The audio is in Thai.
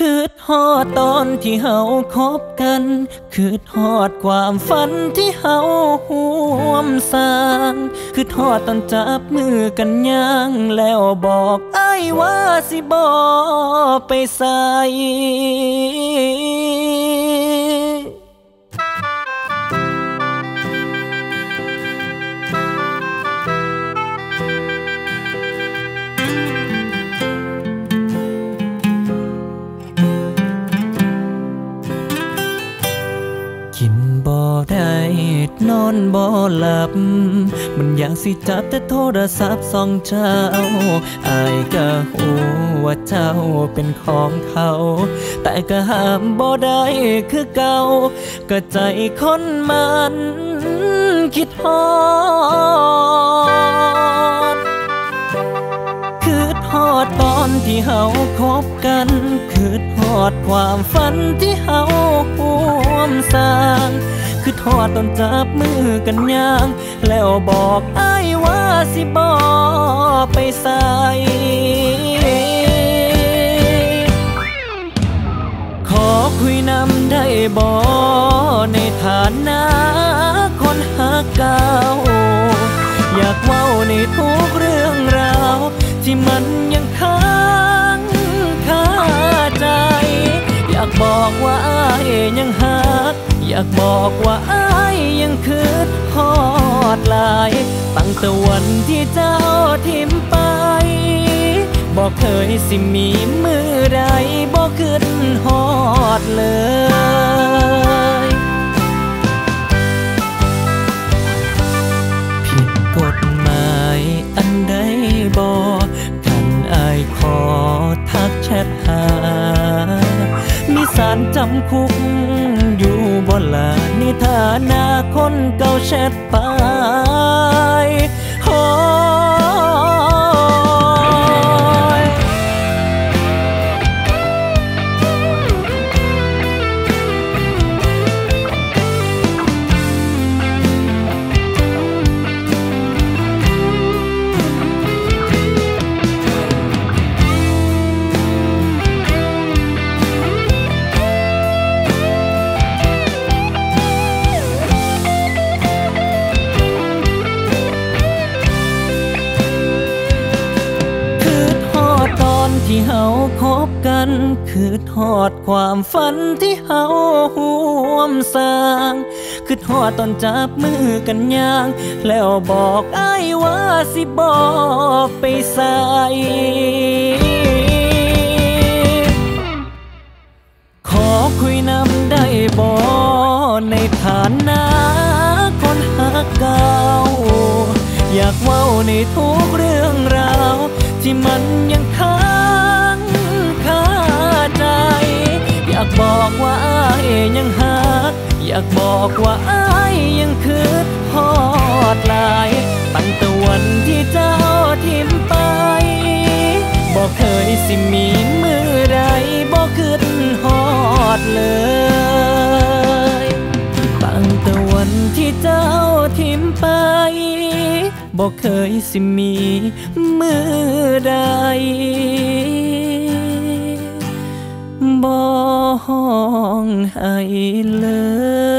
คืดฮอดตอนที่เฮาคบกัน คืดฮอดความฝันที่เฮาห่วมสร้าง คืดฮอดตอนจับมือกันย่างแล้วบอกไอ้ว่าสิบอไปใส่ อนบ่หลับ มันอยากสิจับแต่โทรศัพท์สองเจ้าอายก็หูว่าเจ้าเป็นของเขา แต่ก็ห้ามบ่ได้คือเก่าก็ใจคนมันคิดฮอด คบกันคืดฮอดความฝันที่เฮาห่วมสร้าง คืดฮอดตอนจับมือกันย่าง แล้วบอกอ้ายว่าสิบอไปใส่ขอคุยนำได้บ่ในฐานะคนหักเก่าอยากเว้าในทุกเรื่องราว ที่มันยังค้า บอกว่าอ้ายยังหัก อยากบอกว่าอ้ายยังคืดฮอดหลาย ตั้งแต่วันที่เจ้าทิมไป บอกเคยสิมีมือใดบอกขึ้นฮอดเลย สารจำคุก อยู่บ่ลานิฐานาคนเก่าแชทไป ที่เฮาคบกัน คืดฮอดความฝันที่เฮาห่วมสร้าง คืดฮอดตอนจับมือกันย่าง แล้วบอกอ้ายว่าสิบอกไปใส่ขอคุยนำได้บ่ในฐานะคนหักเก่า อยากเว้าในทุกเรื่องราว ที่มันยากบอกว่าอ้ายยังหัก อยากบอกว่าอ้ายยังคืดฮอดลาย ตั้งแต่วันที่เจ้าทิมไป บอกเคยสิมีมือใดบอกขึ้นฮอดเลย ตั้งแต่วันที่เจ้าทิมไปบอกเคยสิมีมือใดบอก ห้องให้เลย